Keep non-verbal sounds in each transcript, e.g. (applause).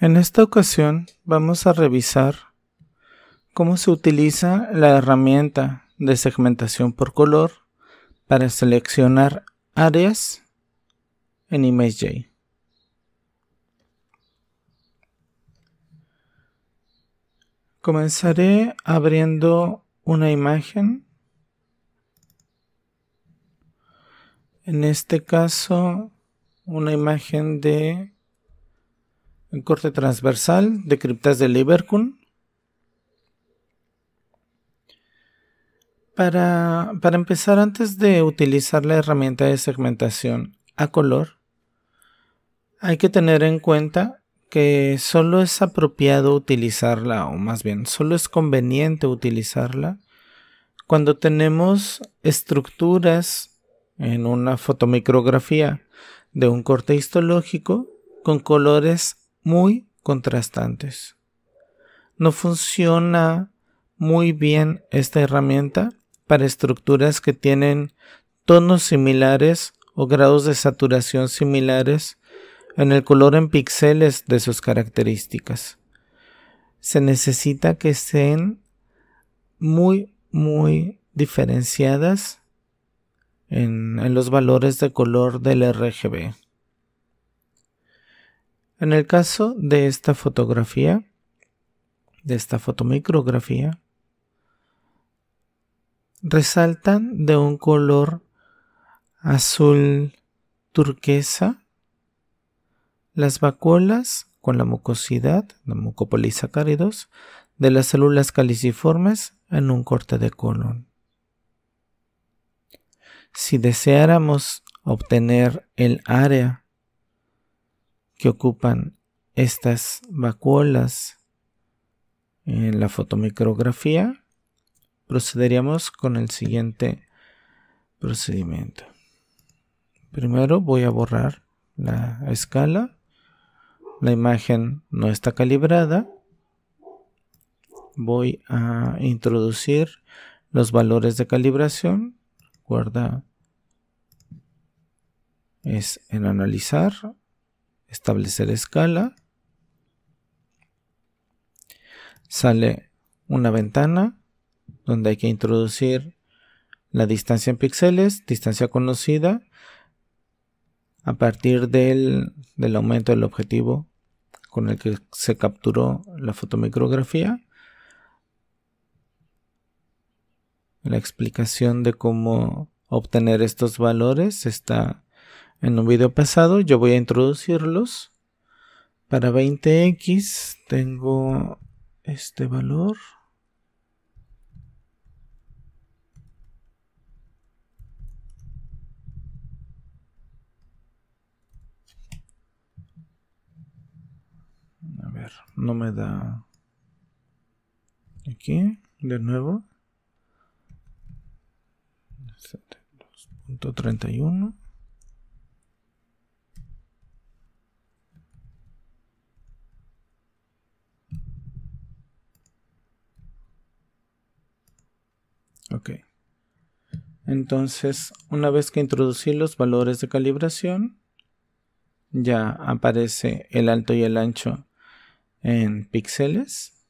En esta ocasión vamos a revisar cómo se utiliza la herramienta de segmentación por color para seleccionar áreas en ImageJ. Comenzaré abriendo una imagen. En este caso, una imagen de un corte transversal de criptas de Liverpool. Para, para empezar, antes de utilizar la herramienta de segmentación a color, hay que tener en cuenta que solo es apropiado utilizarla, o más bien, solo es conveniente utilizarla cuando tenemos estructuras en una fotomicrografía de un corte histológico con colores muy contrastantes. No funciona muy bien esta herramienta para estructuras que tienen tonos similares o grados de saturación similares en el color en píxeles de sus características. Se necesita que estén muy, muy diferenciadas en, en los valores de color del RGB. En el caso de esta fotografía, de esta fotomicrografía, resaltan de un color azul turquesa las vacuolas con la mucosidad, de mucopolisacáridos, de las células caliciformes en un corte de colon. Si deseáramos obtener el área que ocupan estas vacuolas en la fotomicrografía, procederíamos con el siguiente procedimiento. Primero voy a borrar la escala. La imagen no está calibrada. Voy a introducir los valores de calibración. Guarda es en analizar establecer escala, sale una ventana donde hay que introducir la distancia en píxeles, distancia conocida, a partir del, del aumento del objetivo con el que se capturó la fotomicrografía. La explicación de cómo obtener estos valores está en un video pasado. Yo voy a introducirlos. Para 20x tengo este valor. A ver, no me da. Aquí, de nuevo. 2.31. Ok. Entonces, una vez que introducí los valores de calibración, ya aparece el alto y el ancho en píxeles,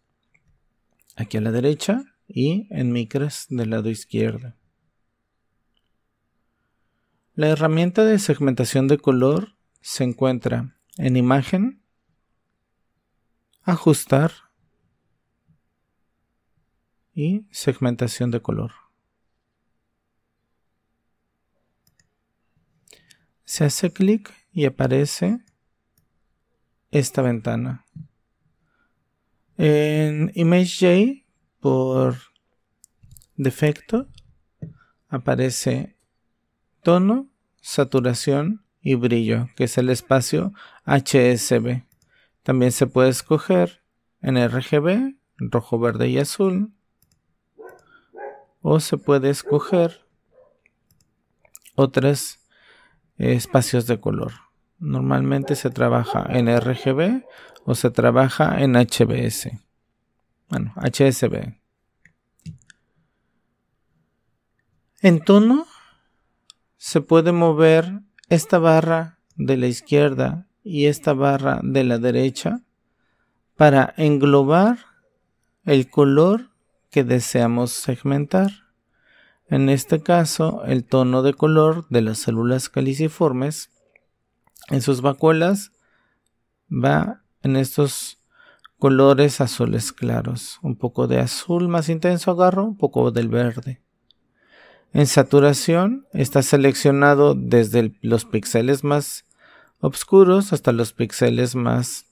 aquí a la derecha, y en micras del lado izquierdo. La herramienta de segmentación de color se encuentra en imagen, ajustar y segmentación de color. Se hace clic y aparece esta ventana. En ImageJ, por defecto, aparece tono, saturación y brillo, que es el espacio HSB. También se puede escoger en RGB, rojo, verde y azul, o se puede escoger otros espacios de color. Normalmente se trabaja en RGB o se trabaja en HBS. Bueno, HSB. En tono se puede mover esta barra de la izquierda y esta barra de la derecha para englobar el color que deseamos segmentar. En este caso, el tono de color de las células caliciformes en sus vacuolas va en estos colores azules claros. Un poco de azul más intenso agarro, un poco del verde. En saturación está seleccionado desde los píxeles más oscuros hasta los píxeles más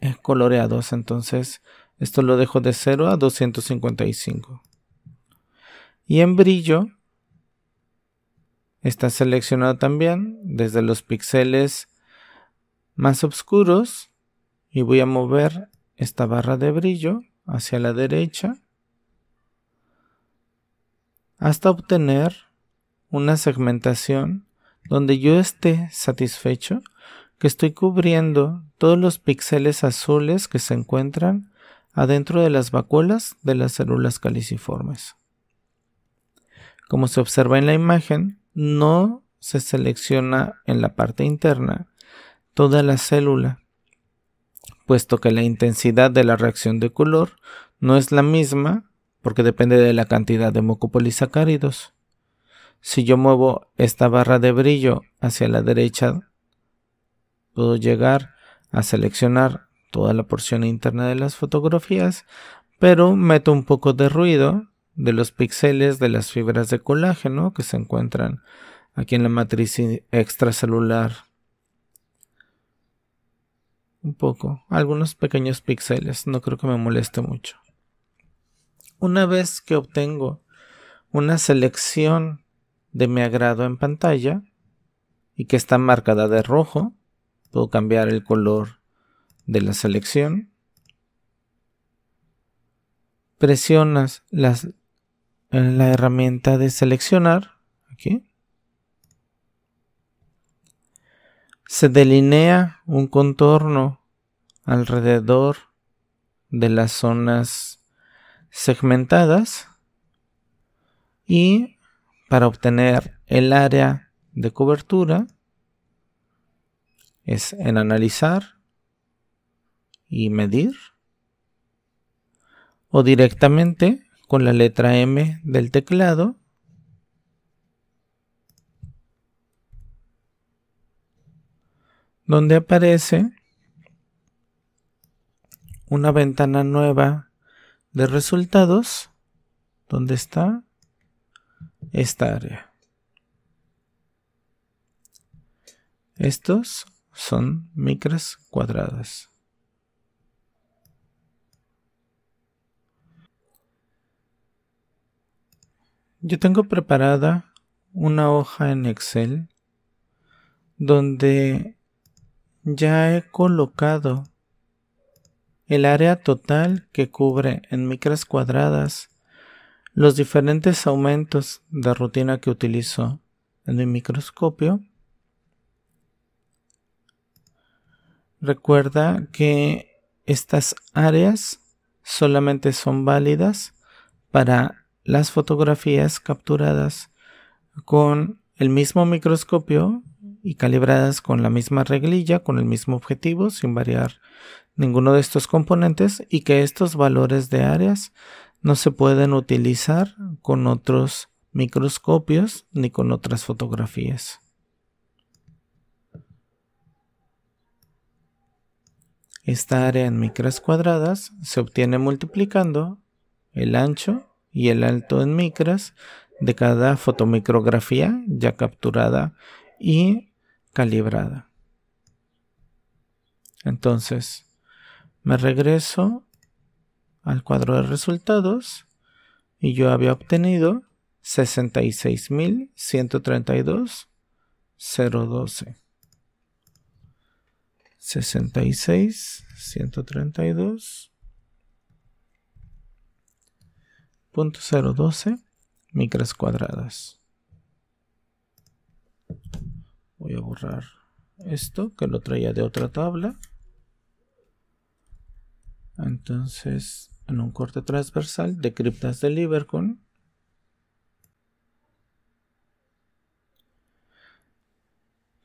eh, coloreados. Entonces, esto lo dejo de 0 a 255. Y en brillo está seleccionado también desde los píxeles más oscuros y voy a mover esta barra de brillo hacia la derecha hasta obtener una segmentación donde yo esté satisfecho que estoy cubriendo todos los píxeles azules que se encuentran adentro de las vacuolas de las células caliciformes. Como se observa en la imagen, no se selecciona en la parte interna toda la célula, puesto que la intensidad de la reacción de color no es la misma porque depende de la cantidad de mucopolisacáridos. Si yo muevo esta barra de brillo hacia la derecha, puedo llegar a seleccionar toda la porción interna de las fotografías, pero meto un poco de ruido de los píxeles de las fibras de colágeno que se encuentran aquí en la matriz extracelular. Un poco, algunos pequeños píxeles, no creo que me moleste mucho. Una vez que obtengo una selección de mi agrado en pantalla y que está marcada de rojo, puedo cambiar el color de la selección. Presionas las, la herramienta de seleccionar aquí. Se delinea un contorno alrededor de las zonas segmentadas y para obtener el área de cobertura es en analizar y medir o directamente con la letra M del teclado donde aparece una ventana nueva de resultados, ¿dónde está? Esta área. Estos son micras cuadradas. Yo tengo preparada una hoja en Excel donde ya he colocado el área total que cubre en micras cuadradas los diferentes aumentos de rutina que utilizo en mi microscopio. Recuerda que estas áreas solamente son válidas para las fotografías capturadas con el mismo microscopio y calibradas con la misma reglilla, con el mismo objetivo, sin variar ninguno de estos componentes y que estos valores de áreas no se pueden utilizar con otros microscopios ni con otras fotografías. Esta área en micras cuadradas se obtiene multiplicando el ancho y el alto en micras de cada fotomicrografía ya capturada y calibrada. Entonces, me regreso al cuadro de resultados y yo había obtenido 66.132.012. 66.132.012 micras cuadradas. Voy a borrar esto que lo traía de otra tabla. Entonces, en un corte transversal de criptas de Libercon,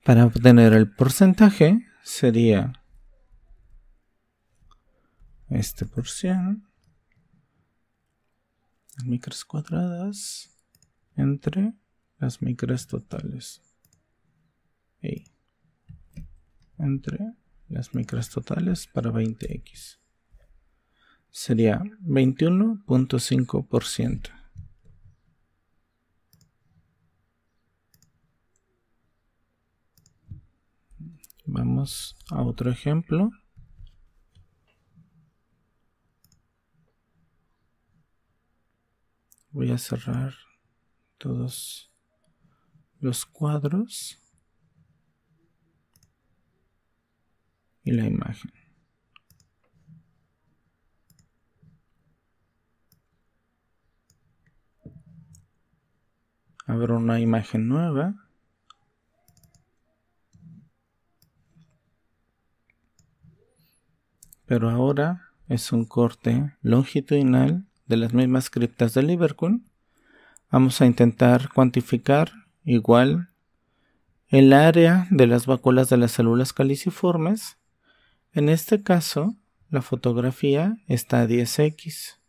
para obtener el porcentaje sería este por 100 las micras cuadradas entre las micras totales. Entre las micras totales para 20x sería 21.5% Vamos a otro ejemplo. Voy a cerrar todos los cuadros y la imagen. Abro una imagen nueva. pero ahora es un corte longitudinal de las mismas criptas de Liverpool. Vamos a intentar cuantificar igual el área de las vacuolas de las células caliciformes. En este caso, la fotografía está a 10x.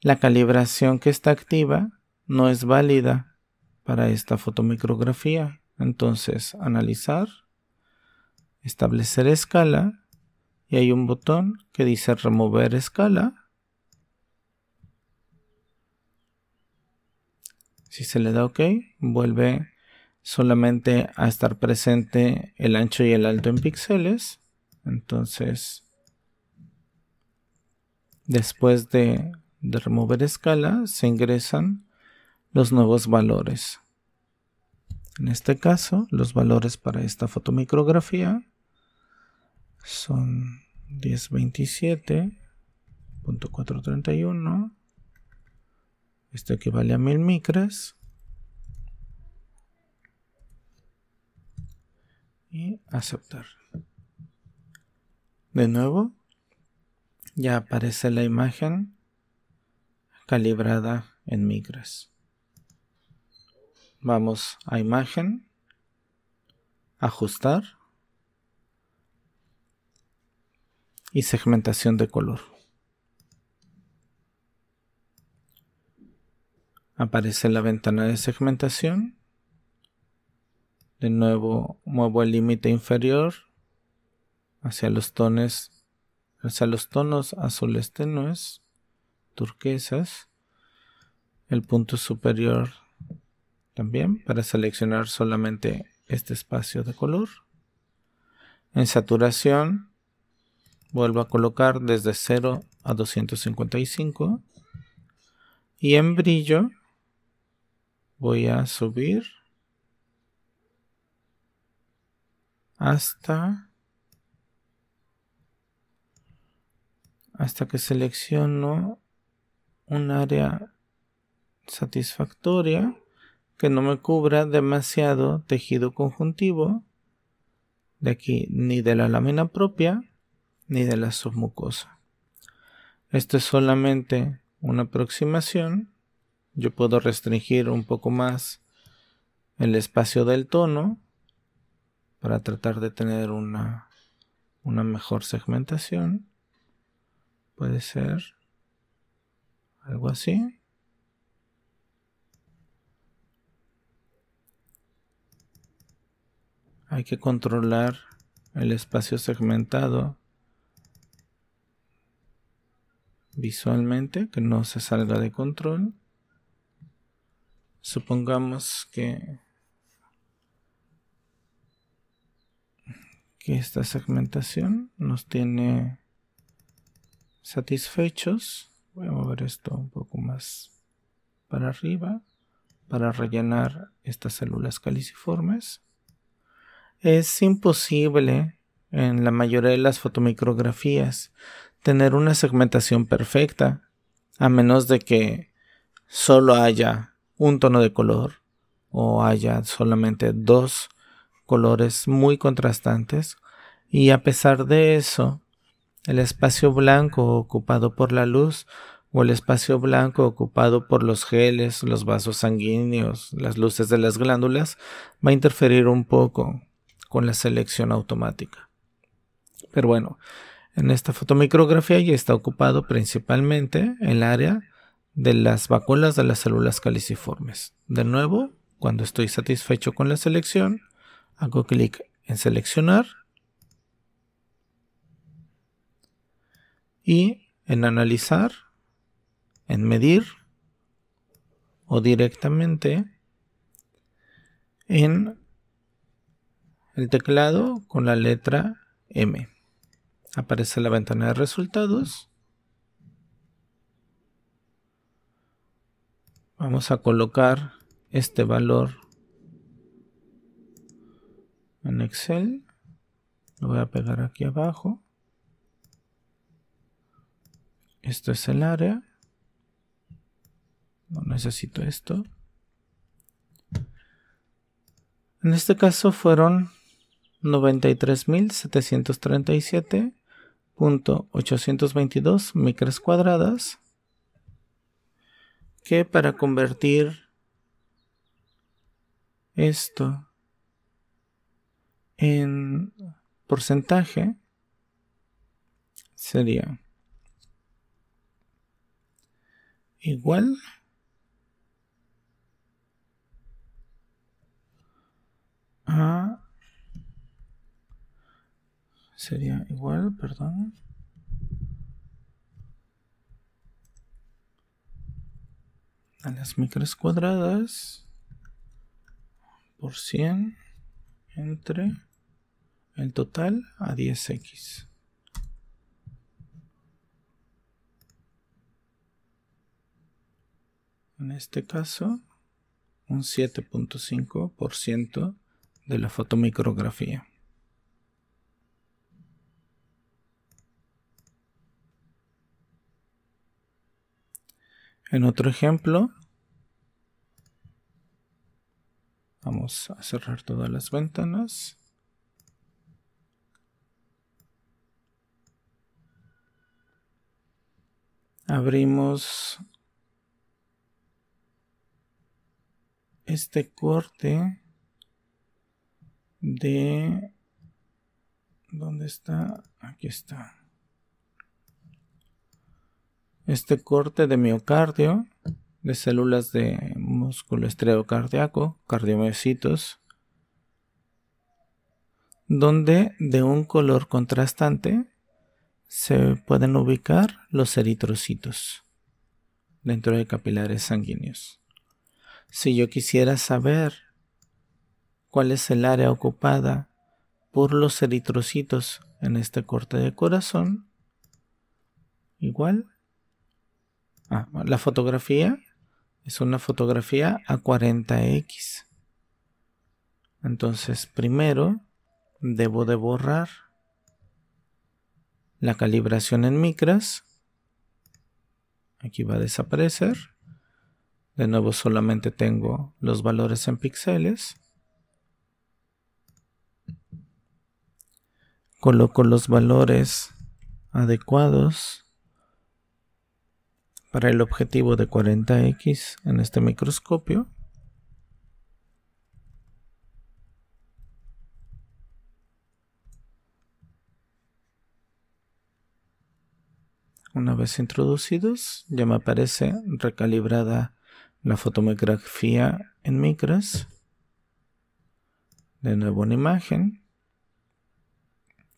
La calibración que está activa no es válida para esta fotomicrografía. Entonces, analizar, establecer escala y hay un botón que dice remover escala. Si se le da OK, vuelve solamente a estar presente el ancho y el alto en píxeles. Entonces, después de, de remover escala, se ingresan los nuevos valores. En este caso, los valores para esta fotomicrografía son 1027.431. Esto equivale a 1000 micras. Y aceptar. De nuevo, ya aparece la imagen calibrada en micras. Vamos a imagen, ajustar y segmentación de color. Aparece la ventana de segmentación. De nuevo muevo el límite inferior hacia los tonos, hacia los tonos azules tenues, turquesas. El punto superior también para seleccionar solamente este espacio de color. En saturación vuelvo a colocar desde 0 a 255 y en brillo voy a subir hasta hasta que selecciono un área satisfactoria que no me cubra demasiado tejido conjuntivo de aquí ni de la lámina propia ni de la submucosa. Esto es solamente una aproximación. Yo puedo restringir un poco más el espacio del tono para tratar de tener una, una mejor segmentación. Puede ser algo así. Hay que controlar el espacio segmentado visualmente, que no se salga de control. Supongamos que, que esta segmentación nos tiene satisfechos. Voy a mover esto un poco más para arriba para rellenar estas células caliciformes. Es imposible en la mayoría de las fotomicrografías tener una segmentación perfecta, a menos de que solo haya un tono de color o haya solamente dos colores muy contrastantes y a pesar de eso el espacio blanco ocupado por la luz o el espacio blanco ocupado por los geles, los vasos sanguíneos, las luces de las glándulas va a interferir un poco con la selección automática. Pero bueno, En esta fotomicrografía ya está ocupado principalmente el área de las vacuolas de las células caliciformes. De nuevo, cuando estoy satisfecho con la selección, hago clic en seleccionar y en analizar, en medir o directamente en el teclado con la letra M. Aparece la ventana de resultados. Vamos a colocar este valor en Excel. Lo voy a pegar aquí abajo. Esto es el área. No necesito esto. En este caso fueron 93.737.822 micras cuadradas que para convertir esto en porcentaje sería igual a sería igual, perdón. A las micras cuadradas por 100 entre el total a 10x. En este caso, un 7.5% de la fotomicrografía. En otro ejemplo, vamos a cerrar todas las ventanas. Abrimos este corte de... ¿Dónde está? Aquí está este corte de miocardio, de células de músculo cardíaco, cardiomiocitos, donde de un color contrastante se pueden ubicar los eritrocitos dentro de capilares sanguíneos. Si yo quisiera saber cuál es el área ocupada por los eritrocitos en este corte de corazón, igual Ah, la fotografía es una fotografía a 40x. Entonces, primero debo de borrar la calibración en micras. Aquí va a desaparecer. De nuevo solamente tengo los valores en píxeles. Coloco los valores adecuados para el objetivo de 40x en este microscopio. Una vez introducidos, ya me aparece recalibrada la fotomicrografía en micras. De nuevo en imagen.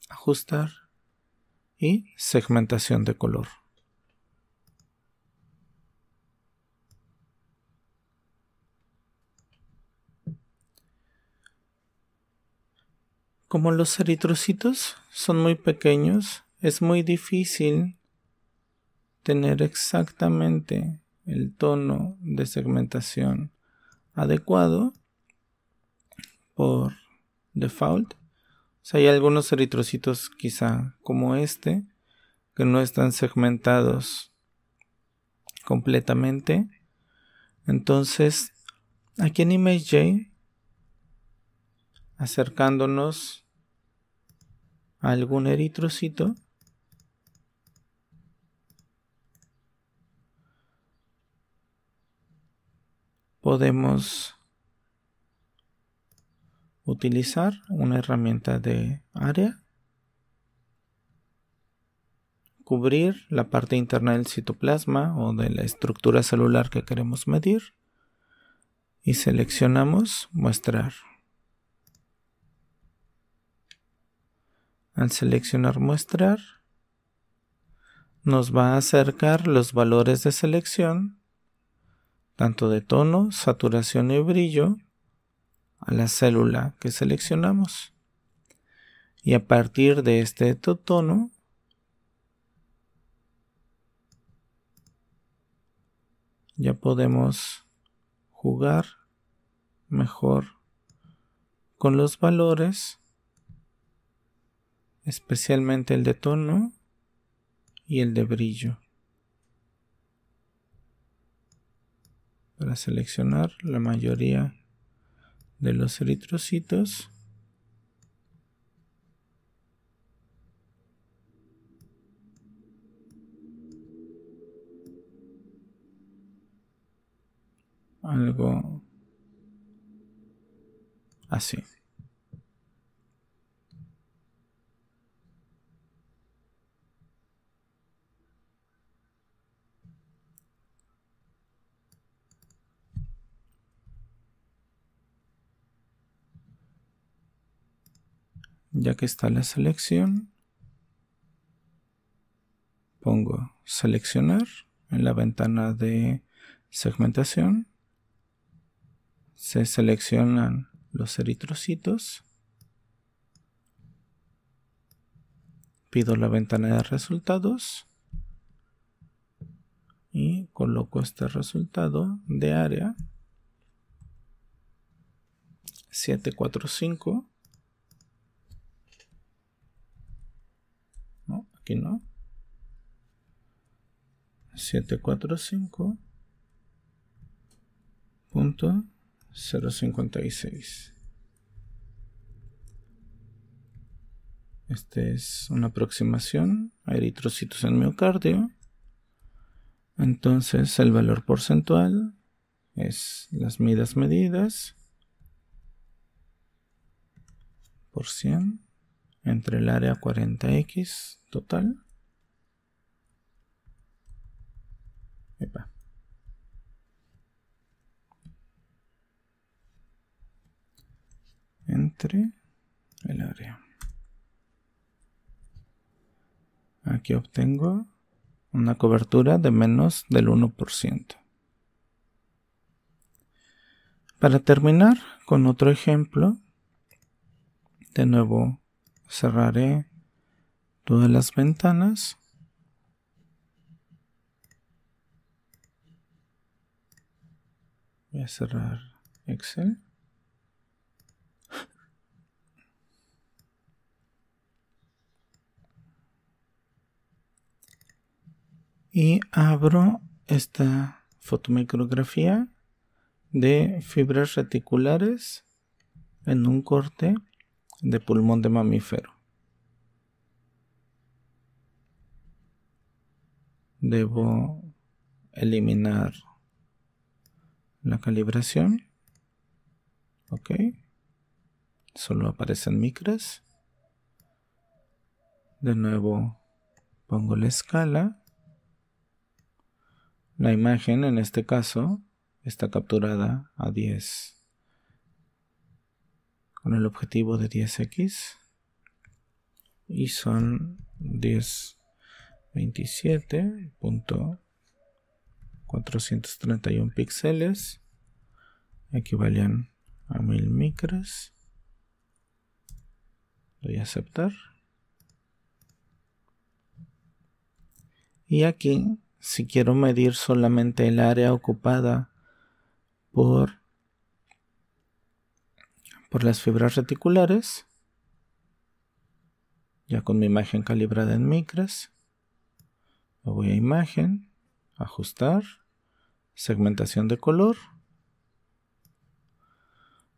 Ajustar. Y segmentación de color. Como los eritrocitos son muy pequeños, es muy difícil tener exactamente el tono de segmentación adecuado por default. Hay algunos eritrocitos quizá como este que no están segmentados completamente. Entonces, aquí en ImageJ, acercándonos algún eritrocito. Podemos utilizar una herramienta de área cubrir la parte interna del citoplasma o de la estructura celular que queremos medir y seleccionamos muestrar. Al seleccionar muestrar, nos va a acercar los valores de selección, tanto de tono, saturación y brillo, a la célula que seleccionamos. Y a partir de este tono, ya podemos jugar mejor con los valores, especialmente el de tono y el de brillo. Para seleccionar la mayoría de los eritrocitos. Algo así. Ya que está la selección, pongo seleccionar en la ventana de segmentación, se seleccionan los eritrocitos, pido la ventana de resultados y coloco este resultado de área. 745 aquí no 745.056 Este es una aproximación a eritrocitos en miocardio. Entonces el valor porcentual es las midas medidas por 100 entre el área 40x total. Entre el área. Aquí obtengo una cobertura de menos del 1%. Para terminar con otro ejemplo, de nuevo cerraré todas las ventanas voy a cerrar Excel (laughs) y abro esta fotomicrografía de fibras reticulares en un corte de pulmón de mamífero. Debo eliminar la calibración. Ok. Solo aparecen micras. De nuevo pongo la escala. La imagen en este caso está capturada a 10 con el objetivo de 10x y son 1027.431 píxeles equivalen a 1000 micras doy a aceptar y aquí si quiero medir solamente el área ocupada por por las fibras reticulares, ya con mi imagen calibrada en micras. Me voy a imagen, ajustar, segmentación de color.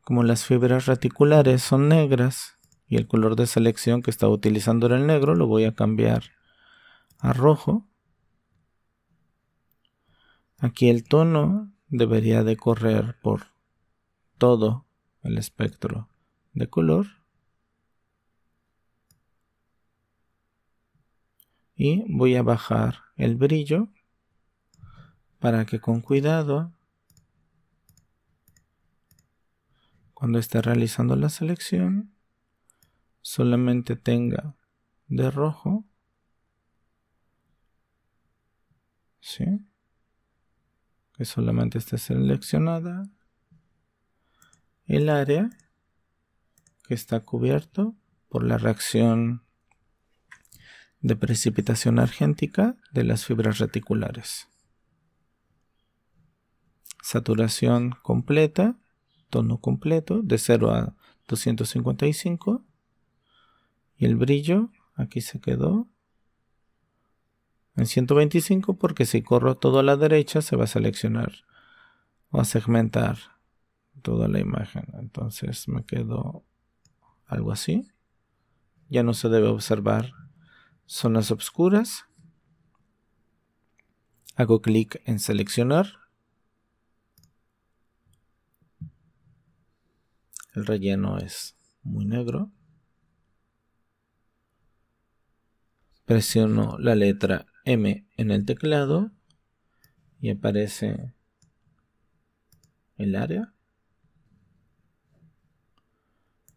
Como las fibras reticulares son negras y el color de selección que estaba utilizando era el negro, lo voy a cambiar a rojo. Aquí el tono debería de correr por todo el espectro de color y voy a bajar el brillo para que con cuidado cuando esté realizando la selección solamente tenga de rojo ¿sí? que solamente esté seleccionada el área que está cubierto por la reacción de precipitación argéntica de las fibras reticulares. Saturación completa, tono completo, de 0 a 255. Y el brillo, aquí se quedó en 125 porque si corro todo a la derecha se va a seleccionar o a segmentar toda la imagen. Entonces me quedo algo así. Ya no se debe observar zonas oscuras. Hago clic en seleccionar. El relleno es muy negro. Presiono la letra M en el teclado y aparece el área.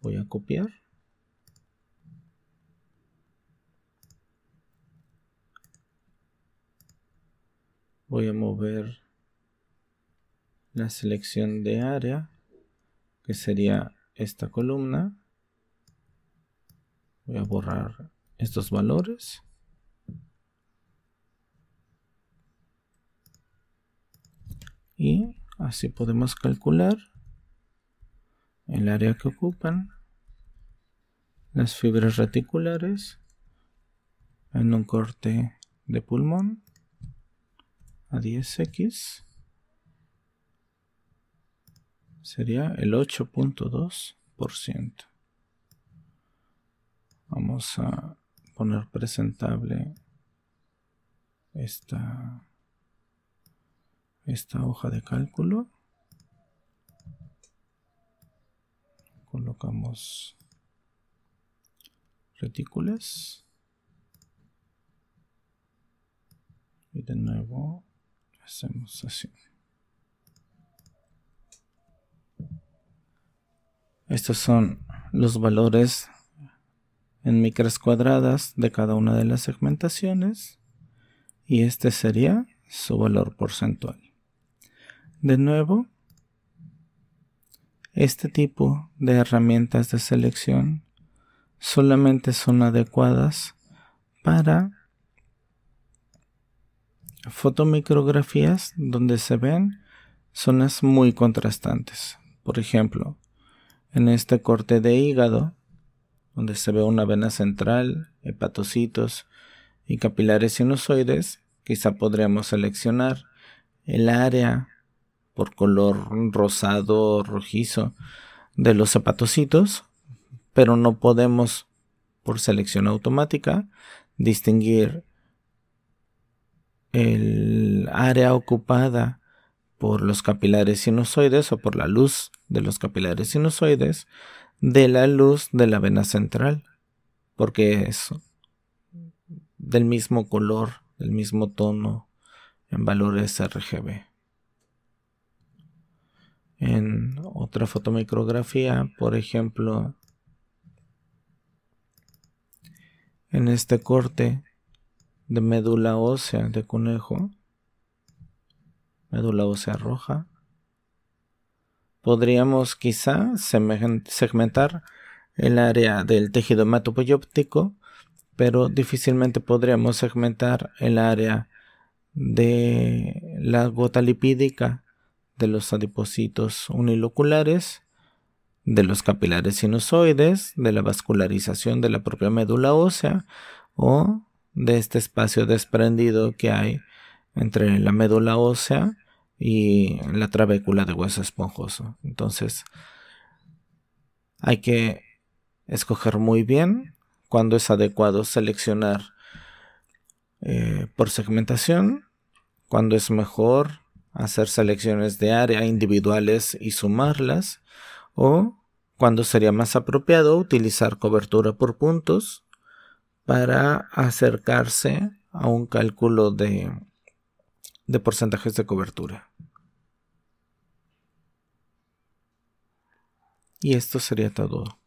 Voy a copiar. Voy a mover la selección de área que sería esta columna. Voy a borrar estos valores. Y así podemos calcular el área que ocupan las fibras reticulares en un corte de pulmón a 10x sería el 8.2%. Vamos a poner presentable esta, esta hoja de cálculo. Colocamos retículas. Y de nuevo hacemos así. Estos son los valores en micras cuadradas de cada una de las segmentaciones y este sería su valor porcentual. De nuevo, este tipo de herramientas de selección solamente son adecuadas para fotomicrografías donde se ven zonas muy contrastantes. Por ejemplo, en este corte de hígado, donde se ve una vena central, hepatocitos y capilares sinusoides, quizá podríamos seleccionar el área por color rosado rojizo de los hepatocitos, pero no podemos por selección automática distinguir el área ocupada por los capilares sinusoides o por la luz de los capilares sinusoides de la luz de la vena central, porque es del mismo color, del mismo tono en valores RGB. En otra fotomicrografía, por ejemplo, en este corte de médula ósea de conejo, médula ósea roja. Podríamos quizá segmentar el área del tejido hematopoyóptico, pero difícilmente podríamos segmentar el área de la gota lipídica de los adipocitos uniloculares, de los capilares sinusoides, de la vascularización de la propia médula ósea o de este espacio desprendido que hay entre la médula ósea y la trabécula de hueso esponjoso. Entonces, hay que escoger muy bien cuando es adecuado seleccionar eh, por segmentación, cuando es mejor hacer selecciones de área individuales y sumarlas, o cuando sería más apropiado utilizar cobertura por puntos para acercarse a un cálculo de, de porcentajes de cobertura. Y esto sería todo.